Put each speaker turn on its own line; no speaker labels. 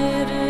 did.